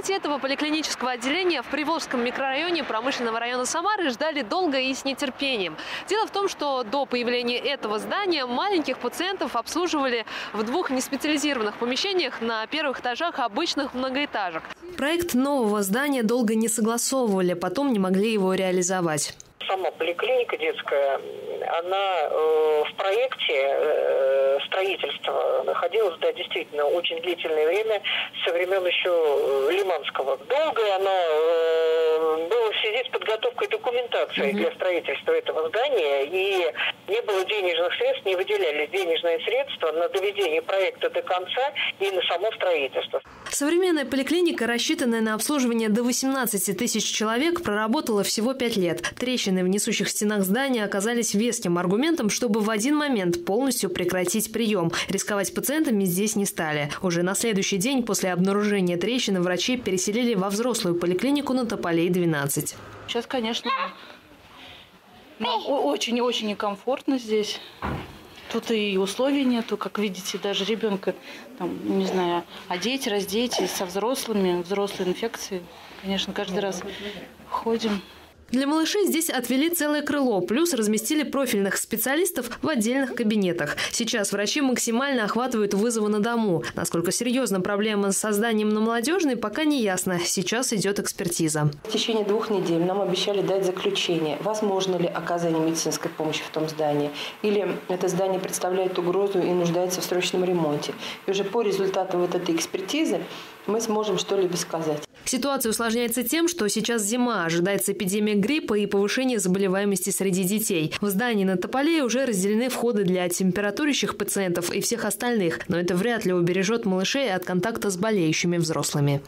Открытие этого поликлинического отделения в Приволжском микрорайоне промышленного района Самары ждали долго и с нетерпением. Дело в том, что до появления этого здания маленьких пациентов обслуживали в двух неспециализированных помещениях на первых этажах обычных многоэтажек. Проект нового здания долго не согласовывали, потом не могли его реализовать сама поликлиника детская, она э, в проекте э, строительства находилась, да, действительно, очень длительное время, со времен еще э, Лиманского. Долго она э, с подготовкой документации mm-hmm. для строительства этого здания, и не было денежных средств, не выделялись денежные средства на доведение проекта до конца и на само строительство. Современная поликлиника, рассчитанная на обслуживание до 18 тысяч человек, проработала всего 5 лет. Трещины в несущих стенах здания оказались веским аргументом, чтобы в один момент полностью прекратить прием. Рисковать пациентами здесь не стали. Уже на следующий день после обнаружения трещины врачи переселили во взрослую поликлинику на Тополей 12. Сейчас, конечно, очень-очень некомфортно здесь. Тут и условий нету, как видите, даже ребенка, там, не знаю, одеть, раздеть, и со взрослыми, взрослые инфекции. Конечно, каждый раз ходим. Для малышей здесь отвели целое крыло, плюс разместили профильных специалистов в отдельных кабинетах. Сейчас врачи максимально охватывают вызовы на дому. Насколько серьезна проблема с созданием на молодежной, пока не ясно. Сейчас идет экспертиза. В течение двух недель нам обещали дать заключение, возможно ли оказание медицинской помощи в том здании, или это здание представляет угрозу и нуждается в срочном ремонте. И уже по результатам вот этой экспертизы мы сможем что-либо сказать. Ситуация усложняется тем, что сейчас зима, ожидается эпидемия гриппа и повышение заболеваемости среди детей. В здании на Тополе уже разделены входы для температурящих пациентов и всех остальных, но это вряд ли убережет малышей от контакта с болеющими взрослыми.